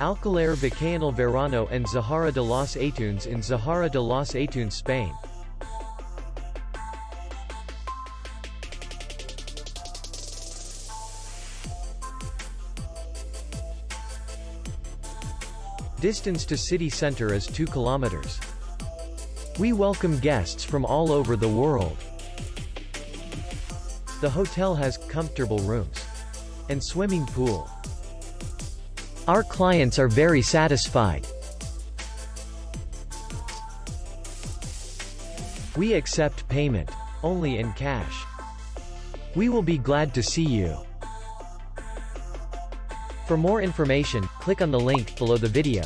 Alquiler Vacacional Verano and Zahara de los Atunes in Zahara de los Atunes Spain. Distance to city center is 2 kilometers. We welcome guests from all over the world. The hotel has comfortable rooms and swimming pool. Our clients are very satisfied. We accept payment only in cash. We will be glad to see you. For more information, click on the link below the video.